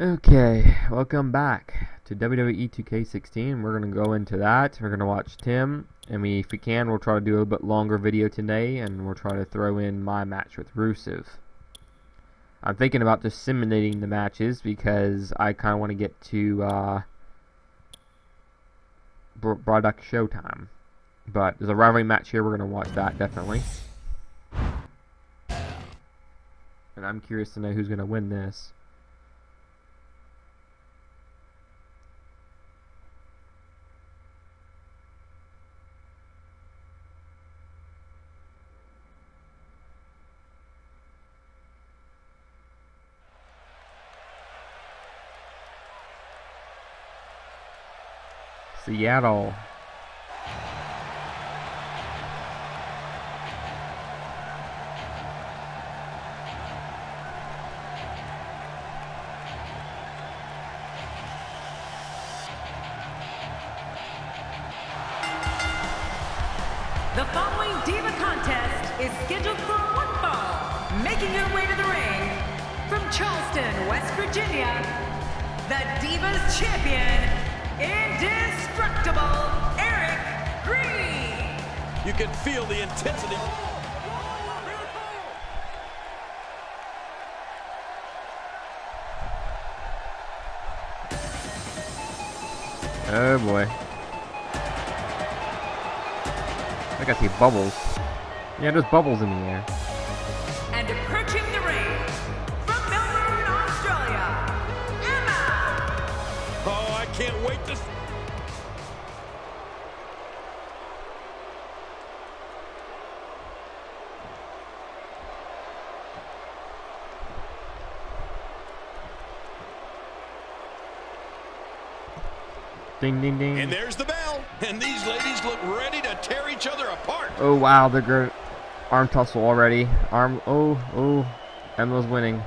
Okay, welcome back to WWE 2K16. We're gonna go into that. We're gonna watch Tim, and we, if we can, we'll try to do a bit longer video today, and we'll try to throw in my match with Rusev. I'm thinking about just simulating the matches because I kind of want to get to uh, Brodduck Showtime. But there's a rivalry match here. We're gonna watch that definitely. And I'm curious to know who's gonna win this. Seattle. The following Diva contest is scheduled for one fall. Making her way to the ring from Charleston, West Virginia, the Divas Champion, Indestructible Eric Green. You can feel the intensity. Oh boy. I got see bubbles. Yeah, there's bubbles in the air. Can't wait to... Ding, ding, ding. And there's the bell. And these ladies look ready to tear each other apart. Oh wow, they're good. Arm tussle already. Arm. Oh, oh. Emma's winning.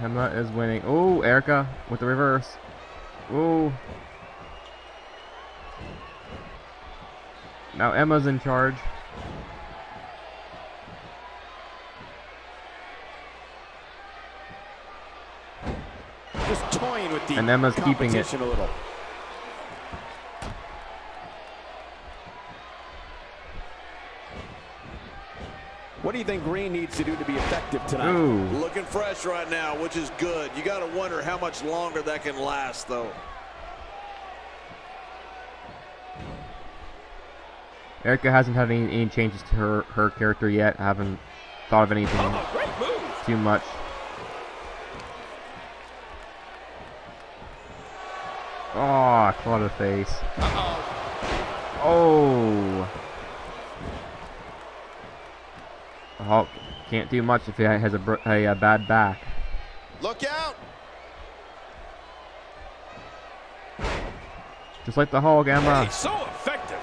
Emma is winning. Oh, Erica with the reverse. Oh. Now Emma's in charge. Just toying with the And Emma's keeping it. a little. Do you think Green needs to do to be effective tonight? Ooh. Looking fresh right now, which is good. You got to wonder how much longer that can last, though. Erica hasn't had any, any changes to her, her character yet. I haven't thought of anything Oh, great move. too much. Oh, claw to the face. Oh. Hulk can't do much if he has a, a, a bad back. Look out. Just like the Hulk, Emma. Hey, so effective.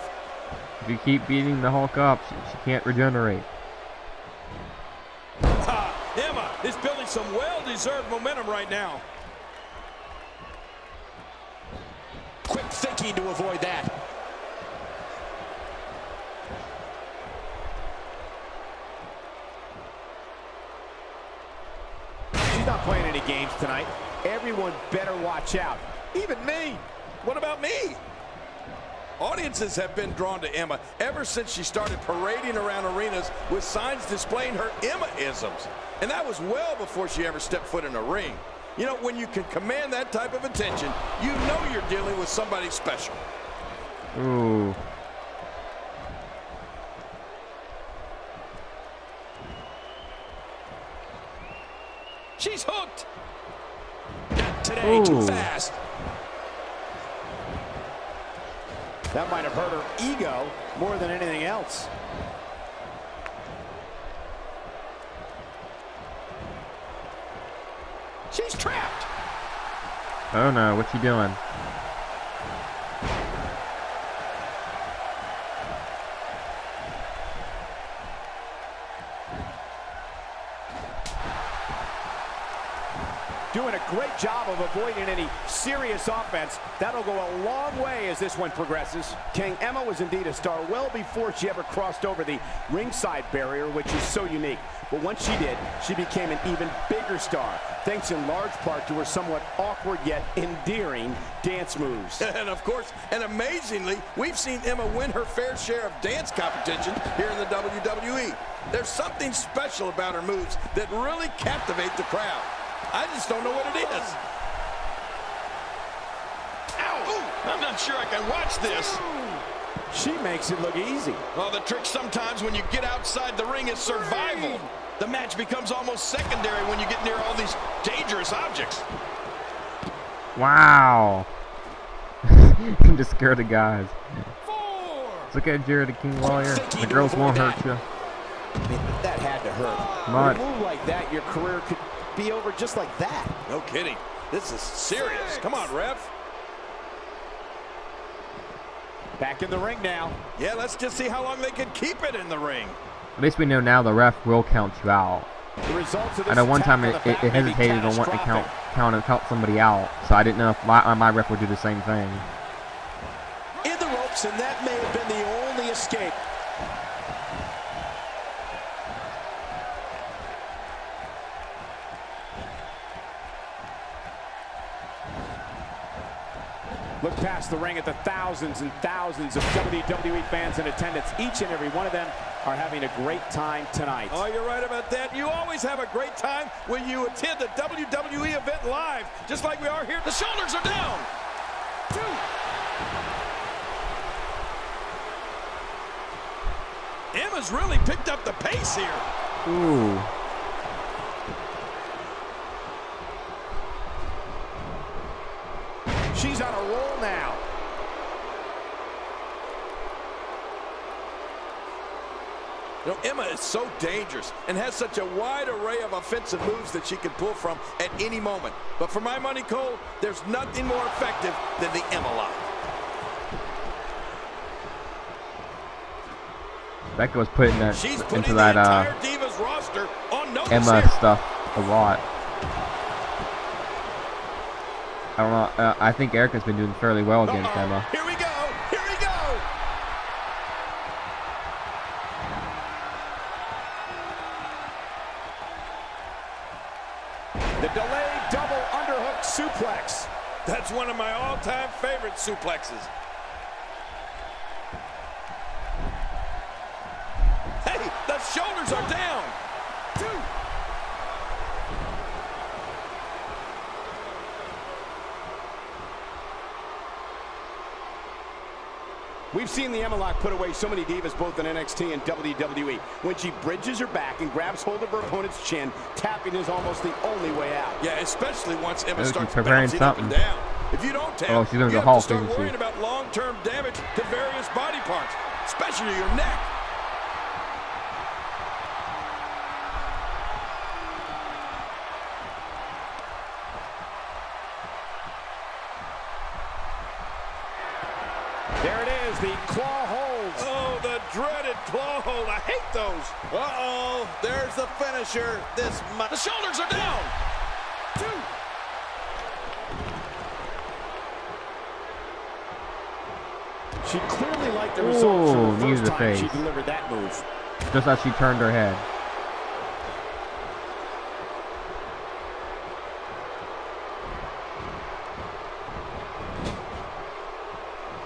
If you keep beating the Hulk up, she, she can't regenerate. Ha, Emma is building some well-deserved momentum right now. Quick thinking to avoid that. She's not playing any games tonight. Everyone better watch out. Even me. What about me? Audiences have been drawn to Emma ever since she started parading around arenas with signs displaying her Emma-isms. And that was well before she ever stepped foot in a ring. You know, when you can command that type of attention, you know you're dealing with somebody special. Ooh. She's hooked. Not today, too fast. That might have hurt her ego more than anything else. She's trapped. Oh no, what's he doing? Doing a great job of avoiding any serious offense. That'll go a long way as this one progresses. King Emma was indeed a star well before she ever crossed over the ringside barrier, which is so unique. But once she did, she became an even bigger star, thanks in large part to her somewhat awkward yet endearing dance moves. And of course, and amazingly, we've seen Emma win her fair share of dance competitions here in the WWE. There's something special about her moves that really captivate the crowd. I just don't know what it is. Ow! I'm not sure I can watch this. She makes it look easy. Well, the trick sometimes when you get outside the ring is survival. The match becomes almost secondary when you get near all these dangerous objects. Wow. Just scare the guys. Look at Jared the King Warrior. The girls won't hurt you. I mean, that had to hurt. Come on. Move like that, your career could be over just like that. No kidding. This is serious. Come on, ref. Back in the ring now. Yeah, let's just see how long they can keep it in the ring. At least we know now the ref will count you out. The results of this I know one time it, it, it hesitated on wanting to count count count somebody out, so I didn't know if my, uh, my ref would do the same thing. In the ropes, and that may have been the only escape. Look past the ring at the thousands and thousands of WWE fans in attendance. Each and every one of them are having a great time tonight. Oh, you're right about that. You always have a great time when you attend a WWE event live, just like we are here. The shoulders are down. Two. Emma's really picked up the pace here. Ooh. You know, Emma is so dangerous and has such a wide array of offensive moves that she can pull from at any moment. But for my money, Cole, there's nothing more effective than the Emma lock. Becca was putting that She's putting into that uh, entire Divas roster on notice Emma here. stuff a lot. I don't know. Uh, I think Erica's been doing fairly well against Uh-oh. Emma. Suplexes. Hey, the shoulders are down. We've seen the Emma Lock put away so many divas both in NXT and WWE. When she bridges her back and grabs hold of her opponent's chin, tapping is almost the only way out. Yeah, especially once Emma starts preparing bouncing up and something. down. If you don't tap, Oh, she's gonna you go have to start isn't she? worrying about long-term damage to various body parts, especially your neck. There it is, the claw holds. Oh, the dreaded claw hold. I hate those. Uh-oh, there's the finisher. This mu- The shoulders are down. She clearly liked the results Ooh, from the knee to first the time she face. delivered that move. Just as she turned her head.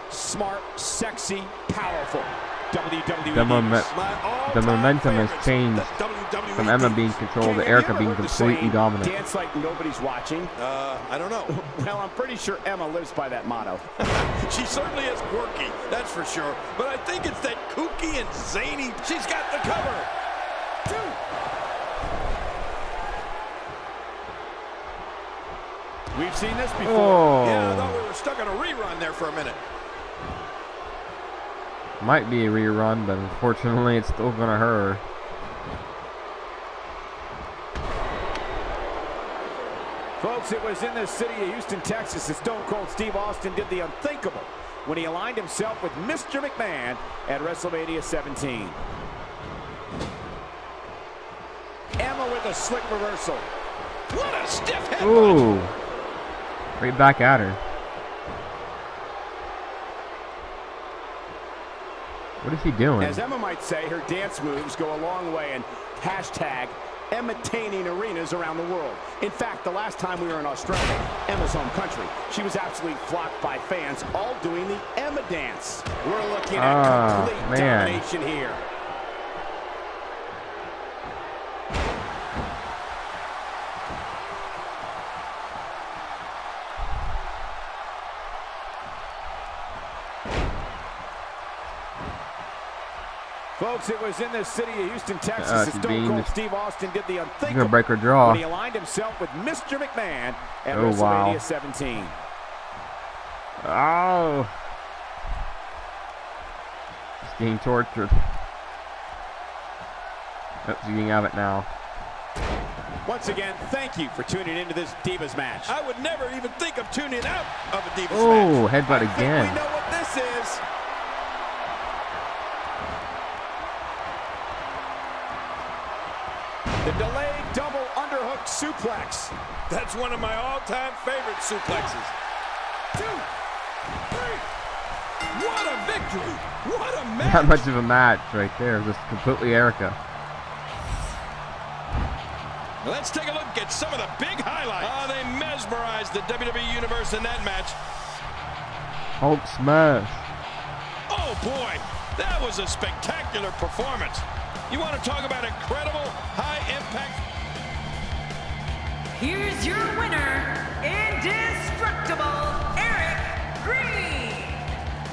Smart, sexy, powerful. WWE. The, momen- divas. My the momentum has changed WWE from Emma being controlled to King, Erica being ever heard the completely dominant. Dance like nobody's watching. Uh, I don't know. Well, I'm pretty sure Emma lives by that motto. she certainly is quirky, that's for sure. But I think it's that kooky and zany. She's got the cover. We've seen this before. Oh, Yeah, I thought we were stuck on a rerun there for a minute. might be a rerun, but unfortunately, it's still gonna hurt. her. Folks, it was in the city of Houston, Texas that Stone Cold Steve Austin did the unthinkable when he aligned himself with Mr. McMahon at WrestleMania 17. Emma with a slick reversal. What a stiff headbutt. Ooh. Right back at her. What is he doing? As Emma might say, her dance moves go a long way and hashtag Emma-taining arenas around the world. In fact, the last time we were in Australia, Emma's home country, she was absolutely flocked by fans, all doing the Emma dance. We're looking at Ah, complete man. domination here. Folks, it was in the city of Houston, Texas, Uh, Stone Cold Steve Austin did the unthinkable gonna break her jaw. when he aligned himself with Mr. McMahon at Oh, WrestleMania wow. 17. Oh. She's getting tortured. Oh, she's getting out of it now. Once again, thank you for tuning into this Divas match. I would never even think of tuning out of a Divas Oh, match. Oh, headbutt I think again. That's one of my all-time favorite suplexes. Two, three. What a victory! What a match! Not much of a match right there. Just completely Erica. Let's take a look at some of the big highlights. Ah, they mesmerized the WWE Universe in that match. Hulk smash. Oh, boy. That was a spectacular performance. You want to talk about incredible, high-impact Here's your winner, indestructible Eric Green.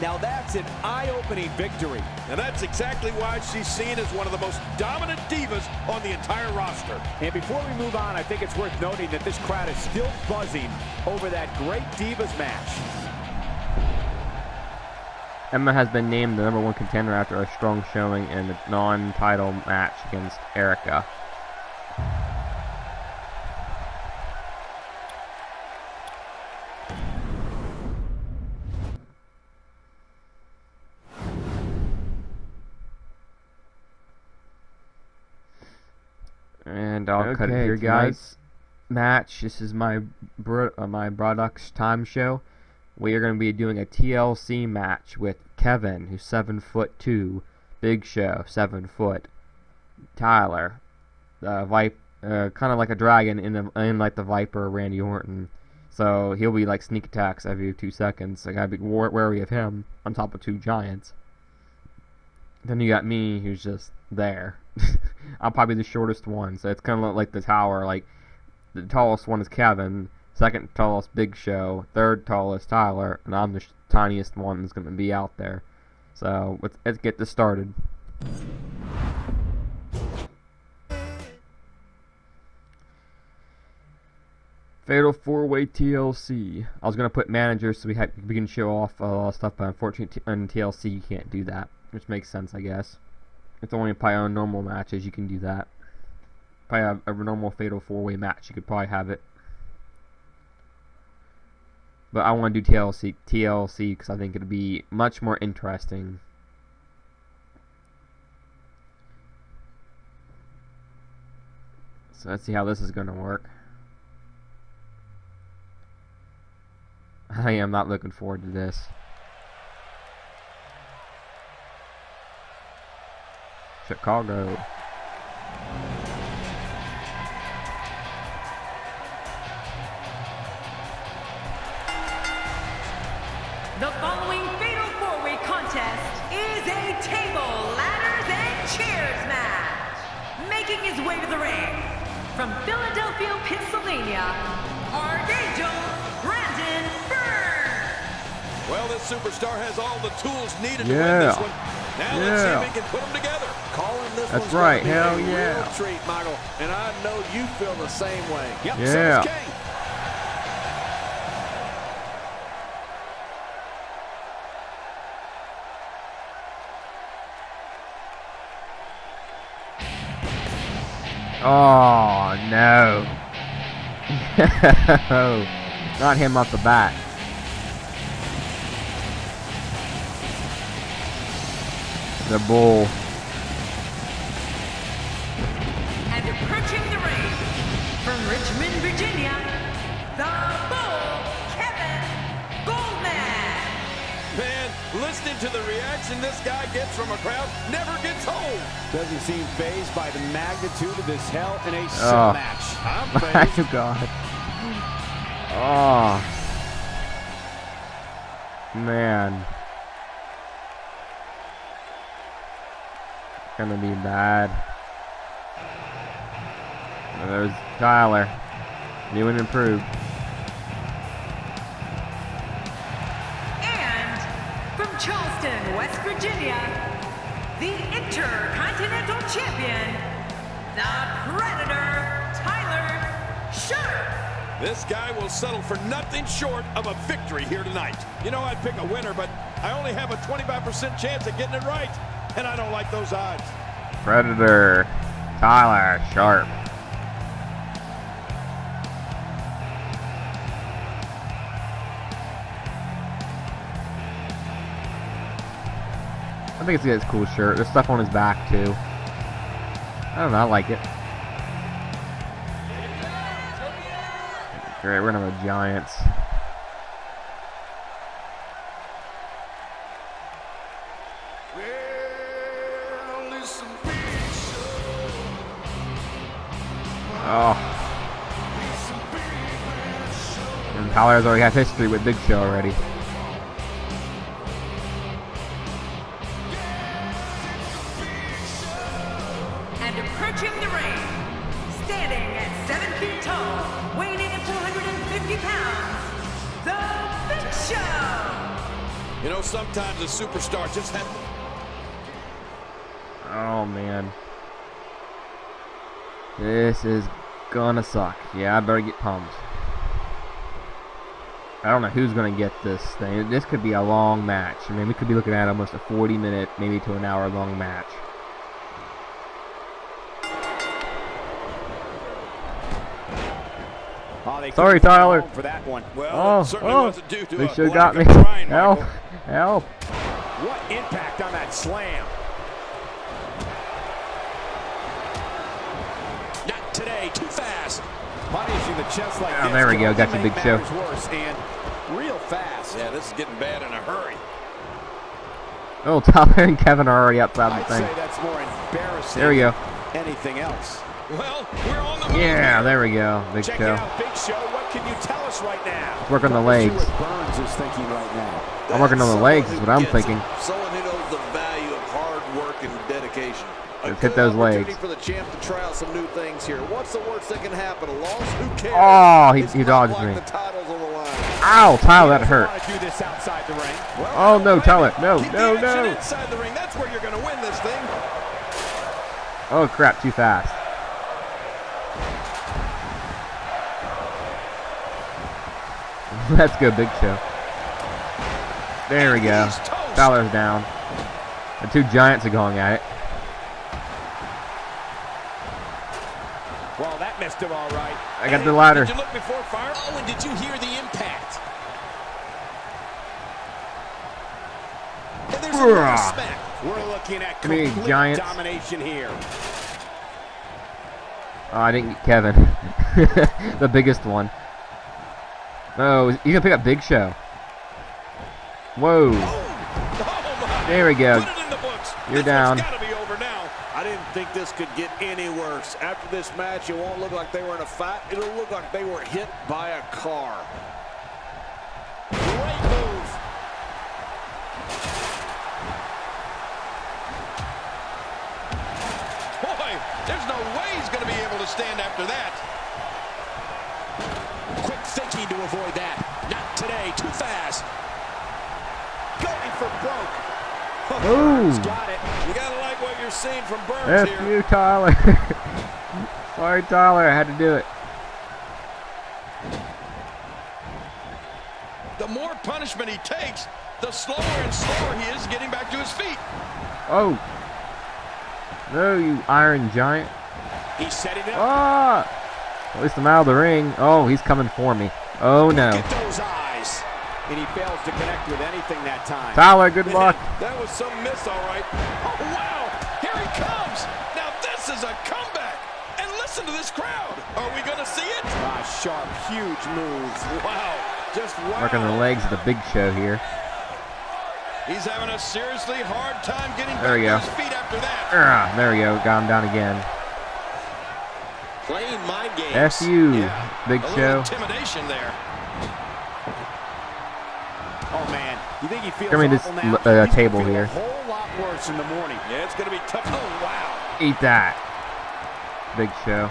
Now that's an eye-opening victory. And that's exactly why she's seen as one of the most dominant divas on the entire roster. And before we move on, I think it's worth noting that this crowd is still buzzing over that great Divas match. Emma has been named the number one contender after a strong showing in a non-title match against Erica. And I'll it Okay, here, guys. Match. This is my bro- uh, my Brodox time show. We are going to be doing a TLC match with Kevin, who's seven foot two, Big Show, seven foot, Tyler, uh, Vipe, uh, kind of like a dragon in the in like the Viper, Randy Orton. So he'll be like sneak attacks every two seconds. I gotta be war- wary of him on top of two giants. Then you got me, who's just there. I'm probably the shortest one, so it's kind of like the tower. Like the tallest one is Kevin, second tallest Big Show, third tallest Tyler, and I'm the tiniest one that's going to be out there. So let's, let's get this started. Fatal four way TLC. I was gonna put managers so we we can show off a lot of stuff, but unfortunately on TLC you can't do that, which makes sense, I guess. It's only probably on normal matches you can do that. Probably have a normal fatal four way match, you could probably have it. But I want to do TLC TLC because I think it'd be much more interesting. So let's see how this is gonna work. I am not looking forward to this. Chicago. The following fatal four-way contest is a table, ladders, and chairs match. Making his way to the ring from Philadelphia, Pennsylvania, Archangel Brandon Burns. Well, this superstar has all the tools needed to win this one. Now let's see if he can put them together. That's right, hell yeah. treat, Michael, and I know you feel the same way. Yep, Yeah. Oh no. no. Not him off the bat. The bull. And approaching the ring From Richmond, Virginia, the Bull, Kevin Goldman. Man, listening to the reaction this guy gets from a crowd never gets old. Doesn't seem phased by the magnitude of this Hell in a Cell Oh. match. I'm My. God. Oh. Man. Gonna be bad. Oh, There's Tyler. New and improved. And from Charleston, West Virginia, the Intercontinental Champion, the Predator, Tyler Sharp. This guy will settle for nothing short of a victory here tonight. You know, I'd pick a winner, but I only have a 25% chance of getting it right, and I don't like those odds. Predator. Tyler Sharp. I think it's his cool shirt. There's stuff on his back too. I don't know, I like it. Great, we're gonna have a Giants. Oh. And Tyler's already had history with Big Show already. Just Oh man. This is gonna suck. Yeah, I better get pumped. I don't know who's gonna get this thing. This could be a long match. I mean, we could be looking at almost a 40 minute, maybe to an hour long match. Oh, Sorry, Tyler. For that one. Well, Oh, oh. wasn't due to Big a Show got me. Help! Help! What impact on that slam? Not today, too fast. Punishing the chest like Oh, this. there we go. Got you, make Big Show. Worse and real fast. Yeah, this is getting bad in a hurry. Oh, Tyler and Kevin are already outside I'd the thing. say that's more embarrassing There we go. anything else. Well, we're on the move Yeah, there we go. Big Check Show. out, Big Show. What can you tell us right now? Let's work on the Let's legs. Burns is thinking right now. I'm working on the Someone legs, who is what I'm thinking. it. Someone who knows the value of hard work and dedication. Let's hit those legs. for the champ to try out some new things here. What's the worst that can happen? A loss? Who cares? Oh, he- It's he dodged me. On the line. Ow, Tyler, that hurt. want to do this outside the ring. Oh, well, Oh, no, wait Tyler. No, no, no. Inside the ring. That's where you're going to win this thing. Oh crap, too fast. Let's go, Big Show. There we go. Tyler's down. The two giants are going at it. Well, that missed him all right. I got the ladder. Did you look before fire? Oh, and did you hear the impact? And there's a smack. We're looking at complete Giants. domination here. Oh, I didn't get Kevin. the biggest one. Oh, he's gonna pick up Big Show. Whoa. Oh. There we go. Put it in the books. You're this down. got to be over now. I didn't think this could get any worse. After this match, it won't look like they were in a fight. It'll look like they were hit by a car. Great move. Boy, there's no way he's going to be able to stand after that. To avoid that. Not today, too fast. Going for broke. Ooh. Got it. You got to like what you're seeing from Burns F here. you, Tyler. Sorry, Tyler. I had to do it. The more punishment he takes, the slower and slower he is getting back to his feet. Oh. No, you Iron Giant. He's setting it up. Ah! At least I'm out of the ring. Oh, he's coming for me. Oh no. Eyes. And he fails to connect with anything that time. Tyler, good luck. That was some miss, all right. Oh, wow. Here he comes. Now, this is a comeback. And listen to this crowd. Are we going to see it? Ah, sharp, huge moves. Wow. Just wow. Working the legs of the Big Show here. He's having a seriously hard time getting There back to go. his feet after that. Ah, there we go. Got him down again. Playing mind games. F you, Yeah, Big a Show. intimidation there. Oh, man. You think he feels Give me this now? uh, He's table here. a whole lot worse in the morning. Yeah, it's going to be tough. Oh, wow. Eat that. Big Show.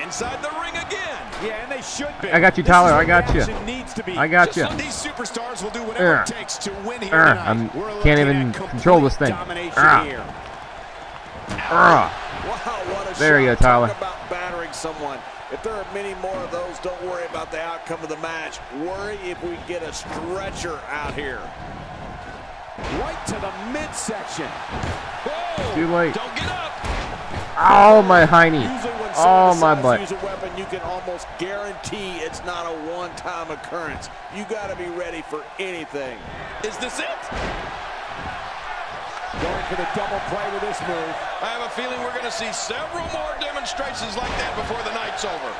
Inside the ring again. Yeah, and they should be. I got you, Tyler. I got you. Needs to be. I got Just you. so These superstars will do whatever Ugh. it takes to win here Ugh, tonight. I'm can't even control this thing. Domination Ah. here. Ah. Wow, what a There you go, Tyler. Talk about battering someone. If there are many more of those, don't worry about the outcome of the match. Worry if we get a stretcher out here. Right to the midsection. Whoa. Too late. Don't get up. Oh my hiney. Oh my decides butt. use a weapon, you can almost guarantee it's not a one-time occurrence. You got to be ready for anything. Is this it? Going for the double play with this move. I have a feeling we're going to see several more demonstrations like that before the night's over.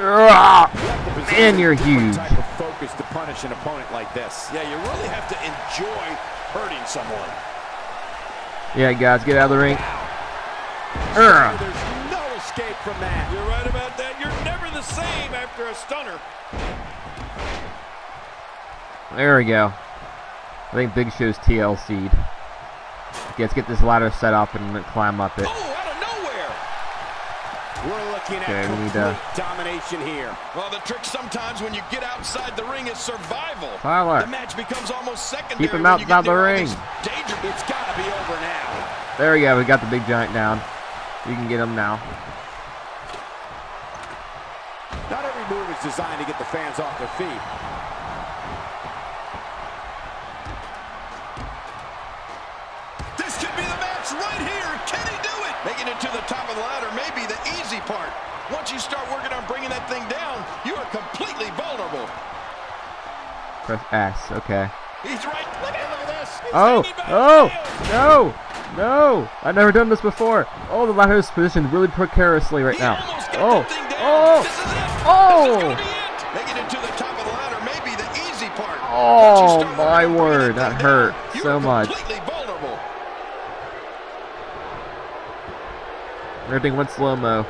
The position Man, you're is a different huge. Type of focus to punish an opponent like this. Yeah, you really have to enjoy hurting someone. Yeah, guys, get out of the ring. Ugh. There's no escape from that. You're right about that. You're never the same after a stunner. There we go. I think Big Show's TLC'd. Let's get this ladder set up and climb up it. Oh, out of nowhere. We're looking at we need to- domination here. Well, the trick sometimes when you get outside the ring is survival. Tyler. The match becomes almost secondary. Keep him you outside the ring. Danger. It's got to be over now. There we go. We got the big giant down. You can get him now. Not every move is designed to get the fans off their feet. This could be the match right here. Can he do it? Making it to the top of the ladder may be the easy part. Once you start working on bringing that thing down, you are completely vulnerable. Press S. Okay. He's right. Look at, look at this. Oh, He's Oh! hanging by Oh! his. No! No! I've never done this before. Oh, the ladder is positioned really precariously right He now. Almost got Oh! that thing down. Oh! This is oh. it. Oh! This is gonna be it. Making it to the top of the ladder may be the easy part. Oh, Once you start my working on bringing word, that that hurt so much. completely vulnerable. Everything went slow mo.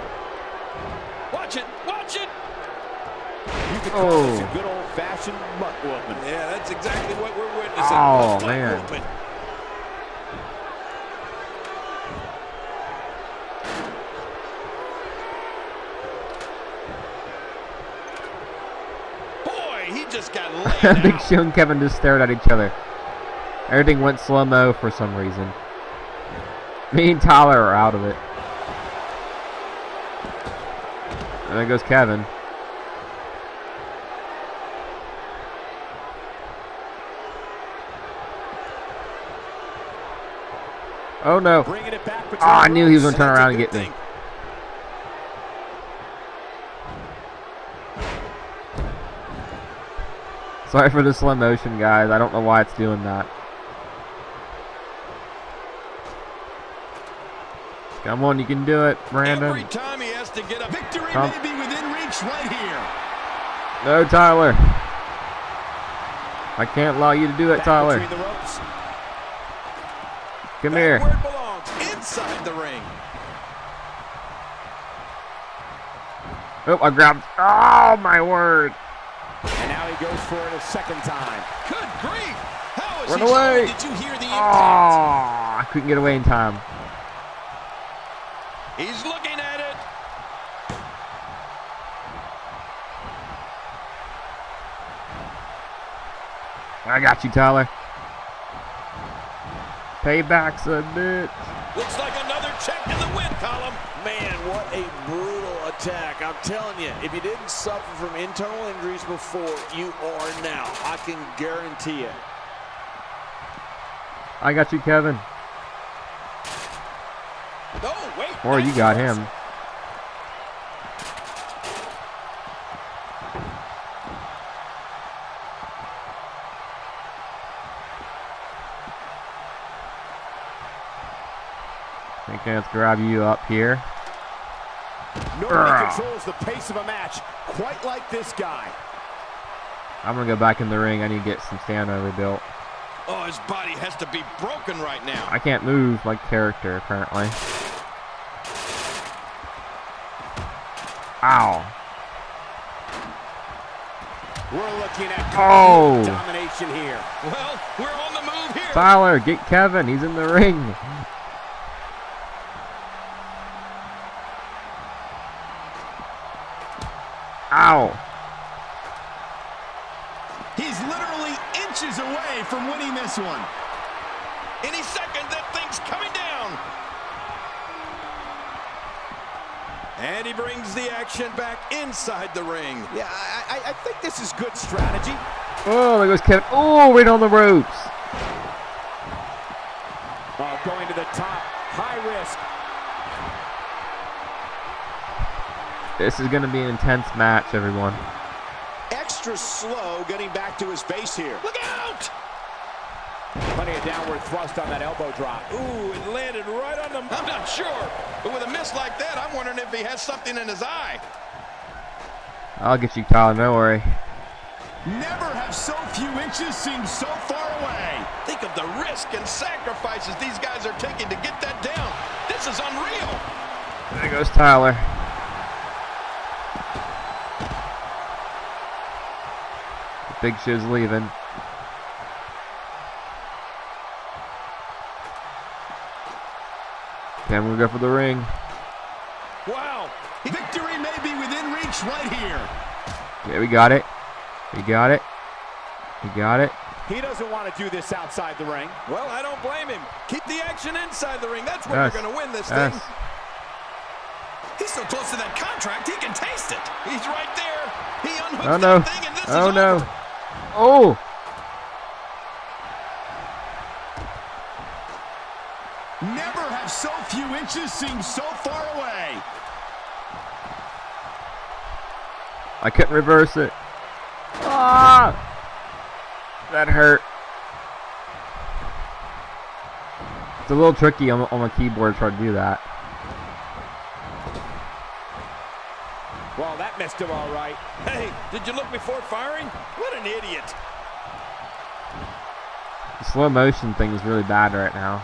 Watch it. Watch it. You could oh. call this Oh. a good old-fashioned butt whooping. Yeah, that's exactly what we're witnessing. Oh, man. whooping. Boy, he just got laid Big. Show and Kevin just stared at each other. Everything went slow mo for some reason. Me and Tyler are out of it. And there goes Kevin. Oh no. Bringing it back between Oh, ah, I knew he was going to turn around and get me. Sorry for the slow motion, guys. I don't know why it's doing that. Come on, you can do it, Brandon. Every time he has to get up. Victory Come. may be within reach right here. No, Tyler. I can't allow you to do it, Back Tyler. Come here. where it belongs, inside the ring. Oh, I grabbed. Oh, my word. And now he goes for it a second time. Good grief! How is Run he away. Did you hear the Oh, impact? I couldn't get away in time. He's looking at it. I got you, Tyler. Payback's a bitch. Looks like another check in the win column. Man, what a brutal attack. I'm telling you, if you didn't suffer from internal injuries before, you are now. I can guarantee it. I got you, Kevin. No, wait. Or you got him. I think I'll grab you up here. Nobody controls the pace of a match quite like this guy. I'm gonna go back in the ring. I need to get some stamina rebuilt. Oh, his body has to be broken right now. I can't move like character apparently. Ow. We're looking at Oh. domination here. Well, we're on the move here. Tyler, get Kevin. He's in the ring. Inside the ring. Yeah, I, I, I think this is good strategy. Oh, there goes Kevin. Oh, right on the ropes. Oh, going to the top, high risk. This is going to be an intense match, everyone. Extra slow getting back to his base here. Look out! Plenty of downward thrust on that elbow drop. Ooh, it landed right on the... I'm not sure, but with a miss like that, I'm wondering if he has something in his eye. I'll get you, Tyler. Don't worry. Never have so few inches seemed so far away. Think of the risk and sacrifices these guys are taking to get that down. This is unreal. There goes Tyler. Big Show's leaving. Kevin will go for the ring. Wow. Victory may be within right here. Yeah, we got it. We got it. We got it. He doesn't want to do this outside the ring. Well, I don't blame him. Keep the action inside the ring. That's where Yes. you're going to win this Yes. thing. He's so close to that contract, he can taste it. He's right there. He unhooks Oh no. that thing, and this Oh is no. over. Oh. Never have so few inches seemed so far away. I couldn't reverse it. Ah! That hurt. It's a little tricky on, on my keyboard to try to do that. Well, that missed him all right. Hey, did you look before firing? What an idiot. The slow motion thing is really bad right now.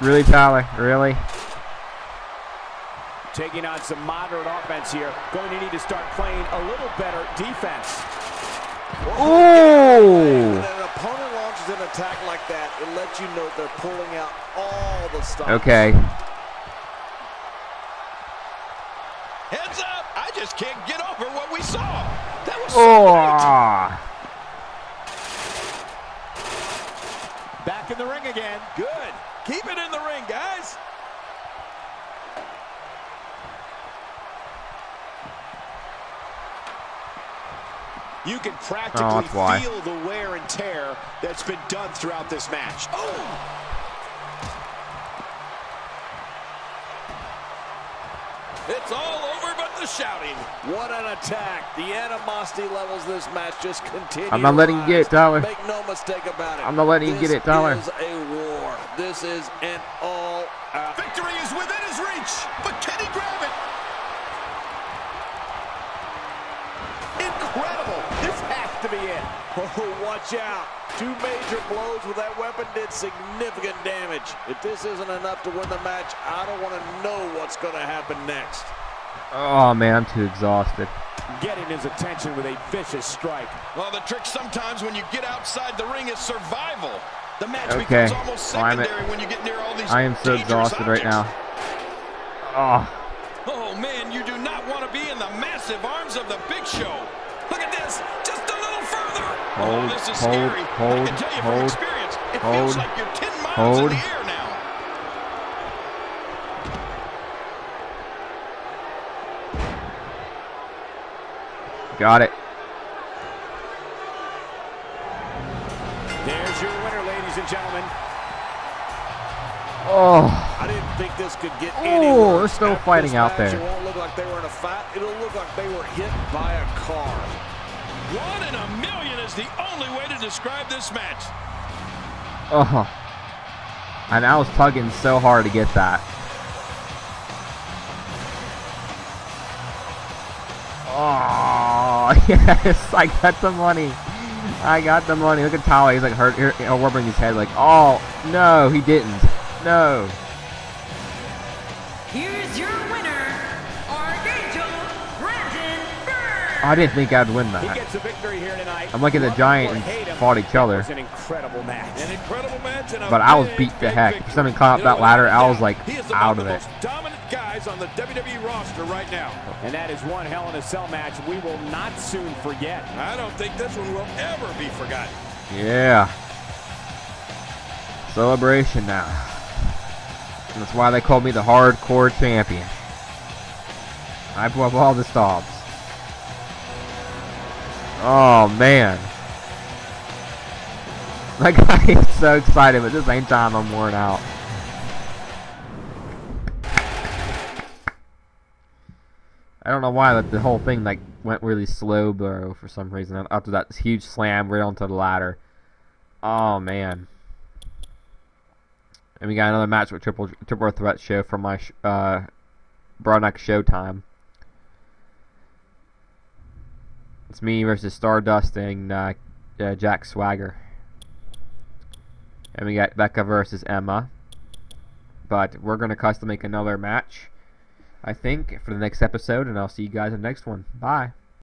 Really, Tyler? Really? Taking on some moderate offense here. Going to need to start playing a little better defense. When Oh! an opponent launches an attack like that, it lets you know they're pulling out all the stuff. Okay. Heads up! I just can't get over what we saw. That was so Oh! Back in the ring again. Good. Keep it in the ring, guys. You can Oh, practically that's why. feel the wear and tear that's been done throughout this match. Oh! It's all over but the shouting. What an attack. The animosity levels of this match just continue. I'm not letting you get it, Tyler. Make no mistake about it. I'm not letting you get it, Tyler. This is a war. This is an all-out. Victory is within his reach, but can he grab it? Incredible. This has to be it. Oh, watch out. Two major blows with that weapon did significant damage. If this isn't enough to win the match, I don't want to know what's going to happen next. Oh man, I'm too exhausted. Getting his attention with a vicious strike. Well, the trick sometimes when you get outside the ring is survival. The match Okay. becomes almost Well, I'm secondary when you get near all these I am so dangerous exhausted right now. Oh, Oh, man, you do not want to be in the massive arms of the Big Show. Look at this, just a little further. oh, this is hold, scary. I can tell you hold, from experience, it hold, feels like you're 10 miles hold. in the air got it. There's your winner, ladies and gentlemen. Oh, I didn't think this could get Oh, any they're still After fighting this out match, there. It won't look like they were in a fight. It'll look like they were hit by a car. One in a million is the only way to describe this match. Oh. And I was tugging so hard to get that. Oh, Oh, yes, I got the money. I got the money. Look at Tyler. He's like hurt, here, rubbing his head like, oh, no, he didn't. No. Here's your winner, Archangel Brandon Burns. I didn't think I'd win He that. gets a victory here tonight. I'm looking at the Love Giant and fought each it other. was an incredible match. An incredible match and a But I was beat to heck. victory. Something climb up that ladder, I was, like, out of the it. Most dominant guys on the WWE roster right now. And that is one Hell in a Cell match we will not soon forget. I don't think this one will ever be forgotten. Yeah. Celebration now. And that's why they called me the hardcore champion. I blew up all the stops. Oh man. That guy is so excited, but at the same time I'm worn out. I don't know why that the whole thing like went really slow bro for some reason after that huge slam right onto the ladder. Oh man. And we got another match with triple triple threat show from my sh- uh Broadneck Showtime. It's me versus Stardust and uh, uh, Jack Swagger. And we got Becca versus Emma. But we're gonna custom make another match. I think, for the next episode, and I'll see you guys in the next one. Bye.